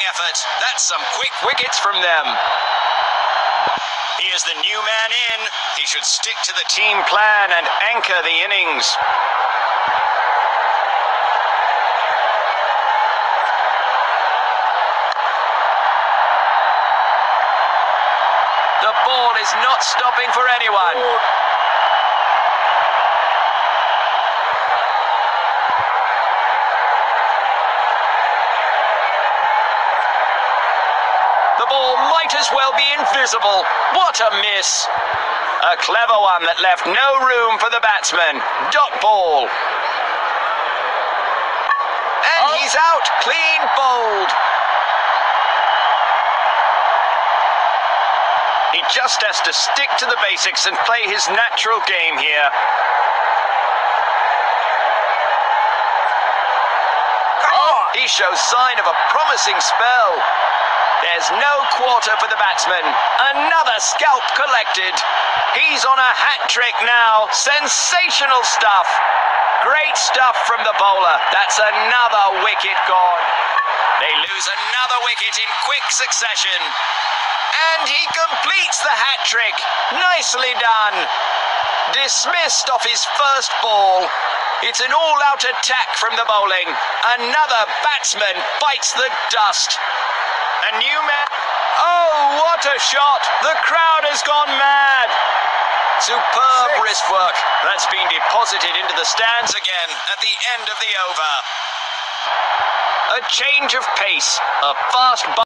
effort. That's some quick wickets from them. He is the new man in. He should stick to the team plan and anchor the innings. The ball is not stopping for anyone. The ball might as well be invisible. What a miss. A clever one that left no room for the batsman. Dot ball. And oh. he's out. Clean bowled. He just has to stick to the basics and play his natural game here. Oh, he shows sign of a promising spell. There's no quarter for the batsman. Another scalp collected. He's on a hat trick now. Sensational stuff. Great stuff from the bowler. That's another wicket gone. They lose another wicket in quick succession. And he completes the hat trick. Nicely done. Dismissed off his first ball. It's an all out attack from the bowling. Another batsman bites the dust. A new man. Oh, what a shot! The crowd has gone mad. Superb Six. wrist work. That's been deposited into the stands again at the end of the over. A change of pace. A fast.